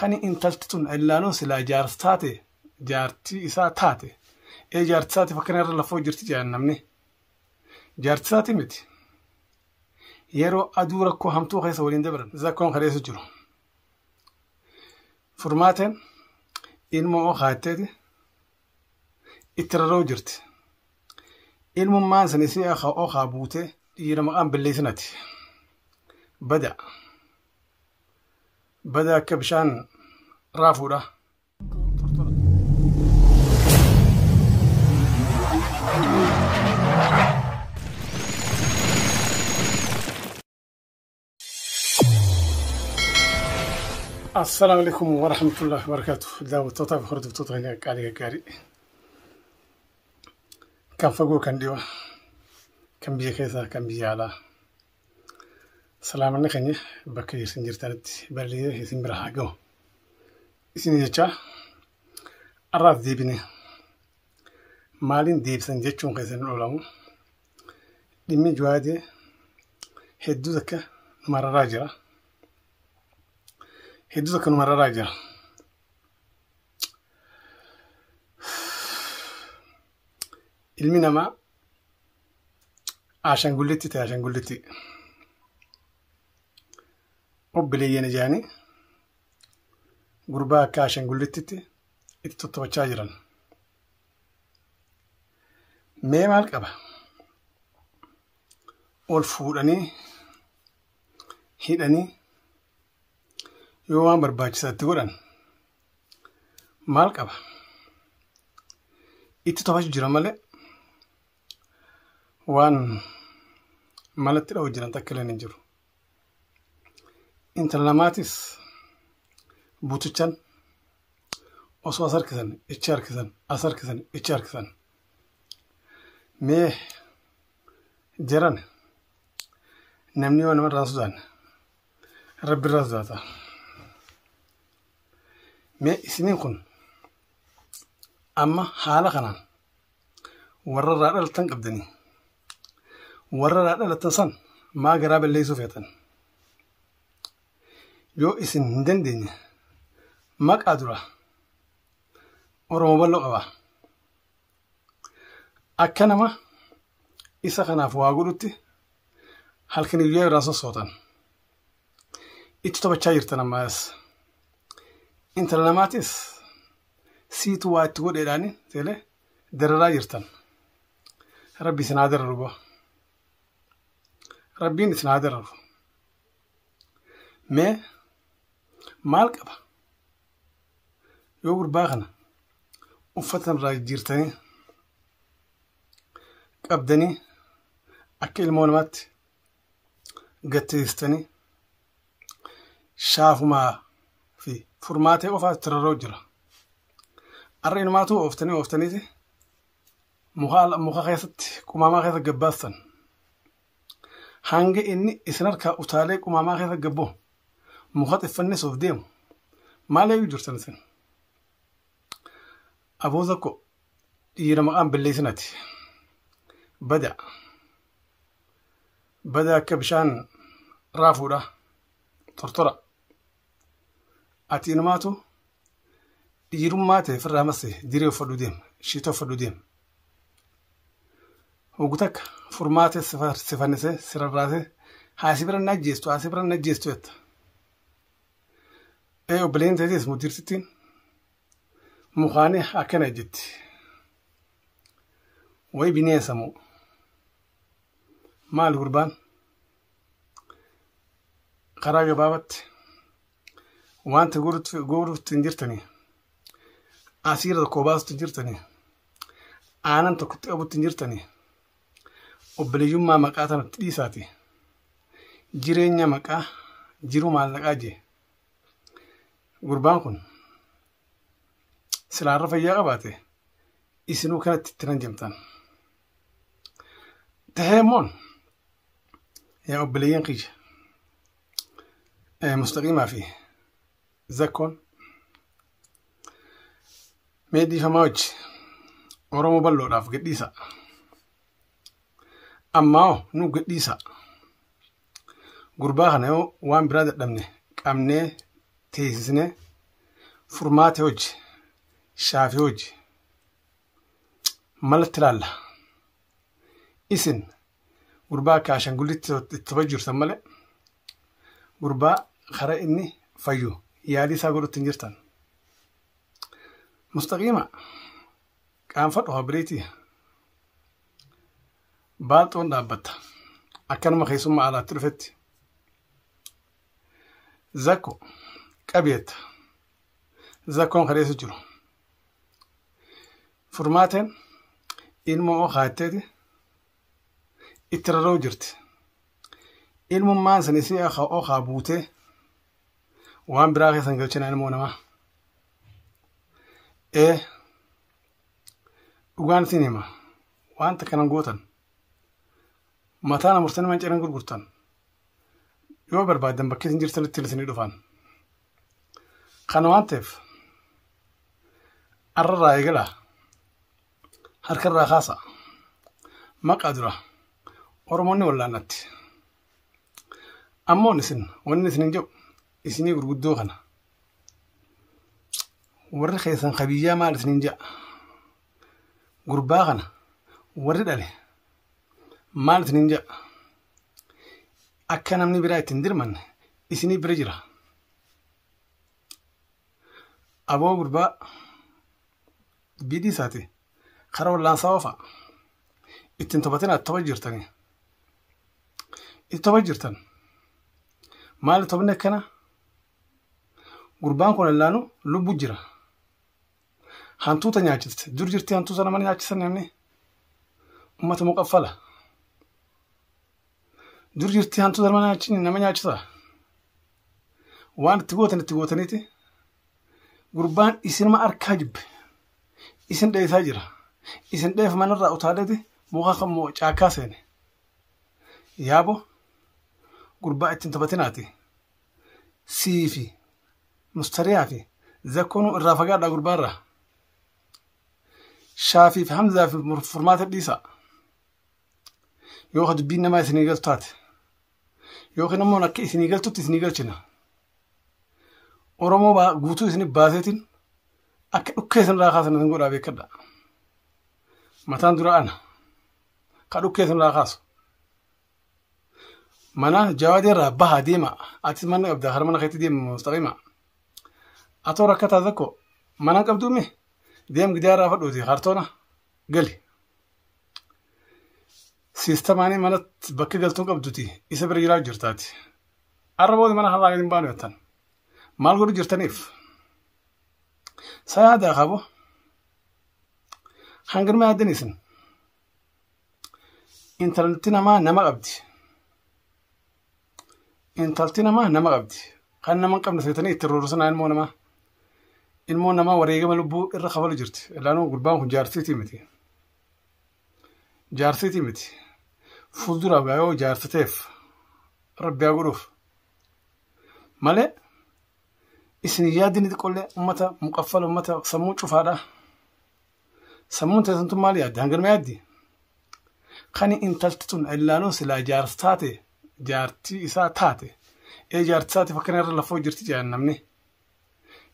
Kan silaa taate jaartii isaa taate ee jaartii isaati fakkeenya irra lafoo jirti jedhan namni jaartii isaati miti yeroo aduu rakkoo hamtuu keessa waliin dabran zakkoon kadeessu jiru furmaateen ilmoo oo kaatteeti itti raroo jirti ilmummaan san isii oo kaa buutee dhiira maqaan balleessinati bada. Bada akka bishaan raafuudha. السلام عليكم ورحمة الله وبركاته. داو توتا بخرج توتا هنا قالي قاري كان فوقو كان ديوا؟ كان بيا كيسا؟ كان بيا على؟ سلام عليكم بكي سنجر تانت بلي يسن برها جو يسن يجا أراض ديبني مالين ديب سنجتشون كيسن العلماء دمي جوادي. هدو ذكا مرة راجرة hedduuta kanuma raraa jira. Ilmi namaa ashangullitti ta'e ashangullitti. Obboleeyyan ijaanii gurbaa akka ashangullitti itti tottobachaa jiran. Mee maal qaba? Ol fuudhanii hidhanii yoo waan barbaachisatti godhan maal qaba itti tofachu jira malee waan malatti dha'u jiran takka illee hin jiru. Intala namaatis buutichaan osoo as harkisan ichi harkisan as harkisan ichi harkisan mee jiran namni yoo namarraa sodaanne rabbi irraa sodaata. Mee isiniin kun. Amma haala kanaan. Warra irraa dhalatan qabdanii. Warra irraa dhalatan san maa garaa balleessuu feetan. Yoo isin hin dandeenye maqaa dura. Oromoo bal'oo qaba akka isa kanaaf waa godhutti halkan guyyaa irraan sossootan itti taphachaa jirtan ammaas. Intala namaatis siitu waa itti godheedhaani teele dararaa jirtan rabbi isin haa dararu bo rabbiin isin haa dararu mee maal qaba. Yoo gurbaa kana uffata irraa jijjiirtanii qabdanii akka ilmoo namaatti gatteessitanii shaafumaa furmaatee qofaa itti rarra'u jira. Har'a inumaatu ooftanii ooftaniiti muka keessatti qumaamaa keessa gabbaastan. Hanga inni isin harkaa utaalee qumaamaa keessa gabboo muka xiffannis of deemu maal eeguu jirtan isin? Aboo tokko dhiira maqaan balleessinati. Bada. Bada akka bishaan raafuudha. Tortora. Ati inumaatu dhiirummaa ta'e ofirraa masse diree uffadhu deema shiita uffadhu deema. Hogu takka furmaatee sifannisee sirarraasee haasi bira na ajjeestu haasi bira na ajjeestu jetta. Ee obboleen ta'eetis mudirtittiin mukaanii akkana jetti. Wayi bineensa moo maal gurbaan karaa gabaabatti wanta godhuutti hin jirtanii asiira tokko baasutti hin jirtanii aanan tokkotti qabutti hin jirtanii obboleeyyummaa maqaa tanatti dhiisaati jireenya maqaa jiruu maallaqaa jee. Gurbaan kun silaarra fayyaa qabaate isinuu kanatti itti nan jemtan. Tahee moon yaa obboleeyyan kiyya mustaqiimaa fi zakkoon mee dhiifamaa hojii oromoo bal'oodhaaf gadhiisa ammaa nu gadhiisa gurbaa kana yoo waan biraa dadhabne qabnee teessisnee furmaate hojii shaafii hojii malatti ilaalla isin gurbaa akka ashangullitti itti jirtan malee gurbaa kara inni fayyu yaalii isaa godhutti hin jirtan. Mustaqiima qaanfadhu habireetii baalxoon dhaabbatta akkanuma keessummaa alaatti dhufetti zakko qabeetta zakkoon kadeessu jiru furmaateen ilmoo oo kaatteeti itti rarra'u jirti ilmummaan san isii oo kaa buutee waan biraa keessan galchina ilmoo namaa ee dhugaan isin hima wanta kanan gootan. Mataa namurtanii mancanii gurgurtan. Yoo barbaadan bakka isin jirtanitti isinii dhufan. Kana waan ta'eef arrarraa eegalaa harkarraa kaasa maqaa dura oromoonni wallaannatti ammoon isin wanni isin hin jedhu isinii gurguddoo kana warri keessan kabiyyaa maal isiniin ja'a? Gurbaa kana warri dhale maal isiniin ja'a? Akka namni biraa ittiin dirmanne isinii bira jira. Aboo gurbaa bidii isaati. Kara wallaansaa oofa ittiin taphatin toba jirtanii. Itti toba jirtan. Maali tobni akkana gurbaan kun illaanu lubbu jira. Hantuuta nyaachiste dur jirti hantuuta nama nyaachisan namni ummata muqaffala dur jirti hantuuta nama nyaachisa? Waan itti gootan itti gootaniiti. Gurbaan isinuma arkaa jibbe? Isin dheesaa jira. Isin dheef manarraa utaaleeti muka caakkaa seene? Yaabo gurbaa ittiin taphatinaati. Sii fi mustariyaa fi zakkoonuu irraa fagaadhaa gurbaarraa shaafii fi hamzaa fi furmaata dhiisa yoo dubbiin namaa isinii galtu taate yookiin ammoo akka isinii galtutti isinii galchina oromoo guutuu isinii baaseetiin akka dhukkee isinirraa kaasan isin godhaa beekadha mataan dura ana ka dhukkee isinirraa kaasu mana jawaadii irraa bahaa deema ati mana qabda har mana keetti deema mustaqiima mana qabduumi deem gidaa irraa fadhuuti hartoona gali siistamaanii mana bakka galtuun qabduti isa bira jiraa jirtaati arrabooti mana harraa gadi hin baanu jettan maal godhu jirtaniif sayaadaa qabo hangirma yaaddan isin intalti namaa nama qabdi intalti namaa nama qabdi kan nama hin qabne seetanii itti rorrosanaa ilmoo namaa ilmoo namaa wareegama lubbuu irra kafalu jirti ilaanuu gurbaan kun jaarsiitii miti jaarsiitii miti fuulduraaf gaa yoo jaarsateef rabbi godhuuf malee isin yaaddini xiqqollee ummata muqaffala ummata sammuu cufaadha sammuun teessantu maal yaadde hangirma yaaddi kan intalti tun illaanuun silaa jaarsa taate jaartii isaa taate ee jaartii isaatiif akkana irra lafoo jirti namni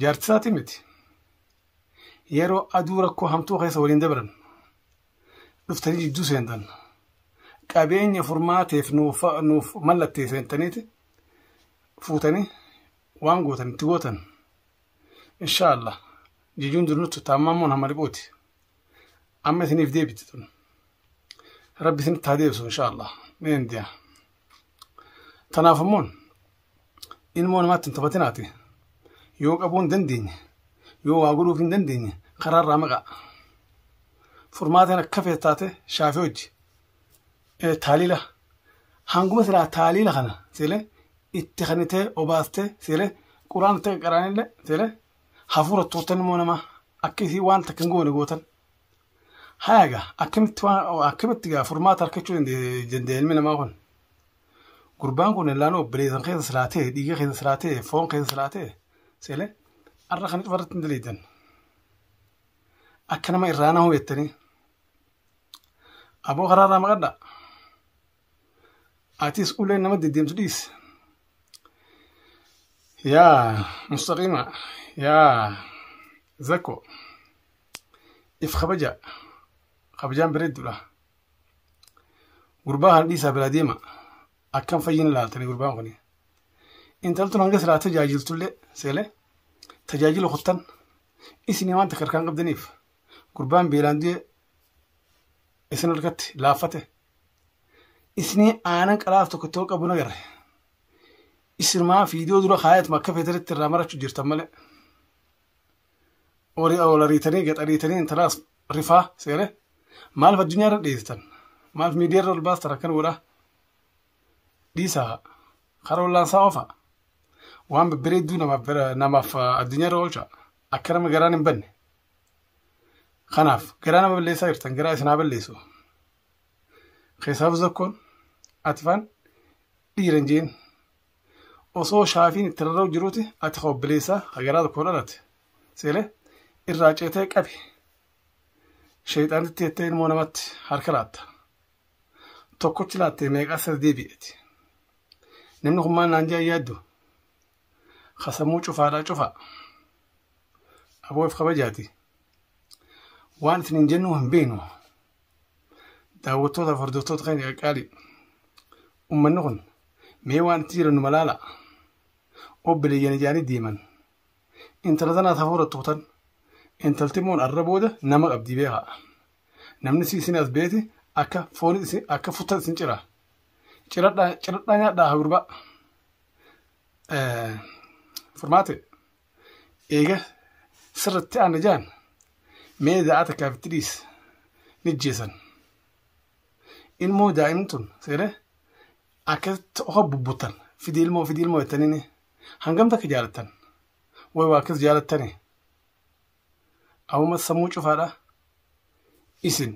jaartii isaati miti yeroo aduu rakkoo hamtuu keessa waliin dabran dhuftanii jidduu seentan qabeenya furmaateef nuuf mallattee seentaniiti fuutanii waan gootan itti gootan insha Allah jijuun durnutti taammamuun hamma dhiphooti amma isiniif deebiti tun rabbi isinitti haa deebisu insha Allah meen diya tanaaf ammoon ilmoo namaatti hin taphatinaati yoo qabuu hin dandeenye yoo waa godhuuf hin dandeenye karaarraa maqaa furmaateen akka fees taate shaafii hojii taaliila hanguma silaa taaliila kana silee itti kanitee obaastee silee quraan itti qaqqaraanillee silee hafuura tuutan immoo namaa akka waan takka hin goone gootan hayaga akkamitti akkamitti gaa furmaata harkachuu danda'e ilmi namaa kun gurbaan kun illaan obboleessan keessa silaatee dhiiga keessa silaatee foon keessa silee har'a kan cufarratti hin daliidan akka nama irraana hubettanii aboo karaarraa maqadha atis uleen nama deddeemsu dhiis yaa mustaqima yaa zakko if kabaja kabajaan bareeddudha gurbaa kana dhiisaa bira deema akkam fayyina ilaaltanii gurbaan kuni intaltun hanga silaa tajaajiltullee seele tajaajila kuttan isinii waan takka harkaan qabdaniif gurbaan beelaan du'e isin harkatti laaffate isinii aanan qalaaf tokko tokko qabu nagarre isinumaa fiidiyoo dura kaayatuma akka feetanitti irraa marachuu jirtan malee olariitanii gaxariitanii intalaas rifaa seere maaliif addunyaa irra dhiyeessitan maaliif miidiyaa irra ol baastan akkan godhaa dhiisaa kara wallaansaa ofa banne kanaaf garaa nama balleessaa jirtan garaa isinaa balleessu keessaaf zakkoon ati faan dhiiran jeen osoo shaafiin itti rarra'u jiruuti ati ka obboleessaa hagaraa tokko dhalate seele irraa ceetee qabi sheexaanitti jettee ilmoo namatti harka laatta tokkochi laattee meeqaa sadi deebi'eeti namni kun maal naan jaa yaaddu kasamuu cufaadhaa cufaa aboof kabajaati waan isin jennu hin beeknu daawwattoota hordoftoota keenya qaqqaali ummanni kun mee waan itti jirannu malaala obboleeyyan ijaanii deeman intala tanaas hafuura tuutan intalti moon arra booda nama qabdii beekaa namni si isin as beeti akka foon akka futtan isin cira ciradhaa nyaadhaa hagurbaa furmaate eega sirratti aana jaan mee da'aa takkaaf itti dhiis ni jeesan. Ilmoo daa'imni tun seere akkasitti ofa bubbuttan fidi ilmoo fidi ilmoo jettaniini hangam takka jaalattan way waa akkas jaalattani awuma sammuu cufaadha isin.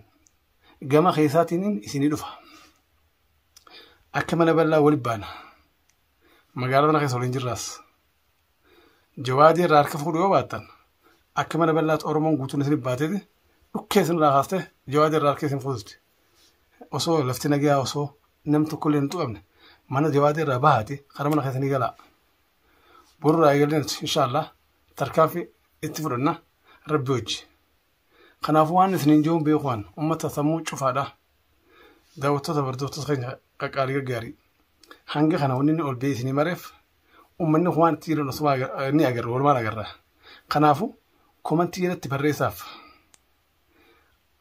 Gama keessaatiin isinii dhufa. Akka mana bal'aa wali baana. Magaalaa tana keessa waliin jirraas jawaadii irraa harka fuudhu yoo baattan akka mana bal'aatti oromoon guutuun isin baateeti. Dhukkee isin irraa kaastee jawaadii irraa harka isin fuututi osoo lafti nagaa osoo nam tokko illee hin tuqamne mana jawaadii irraa bahaati. Karaa mana keessanii galaa. Borurraa eegaleen inshaallah tarkaanfii itti fudhanna rabbi hojii. Kanaafuu waan isin hin jiruun beekuun uummata sammuu cufaadha. Daawwattoota bardoottota keenya qaqqaalii gaggaarii hanga kana wanni ol bee isinii mareef uummanni waan itti jiran osuma ni agarra walumaan agarra kanaafuu komantii jalatti barreessaaf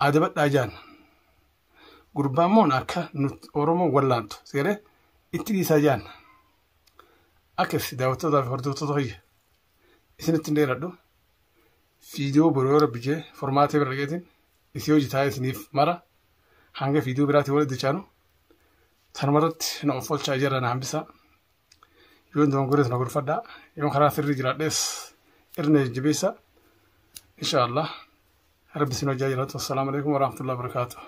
adabadhaa jaan gurbaan moon akka oromoo wallaantu seeree itti dhiisaa jaan akkas daawwattootaa fi hordoftoota kiyya isinitti dheeradhu fiidiyoo boroo rabbijee formaatee bira dhageetiin isii hojii taa'ee isiniif mara hanga fiidiyoo biraatii walitti dachaanu sanumarratti na of olchaa jira na hambisa yoon dongores na gorfadhaa yoon karaa sirrii jiraadhees irna jajjabeessa insha allah rabbi isin hojjaa jiraatu assalaamu alaikum warahmatullahi wabarakaatuh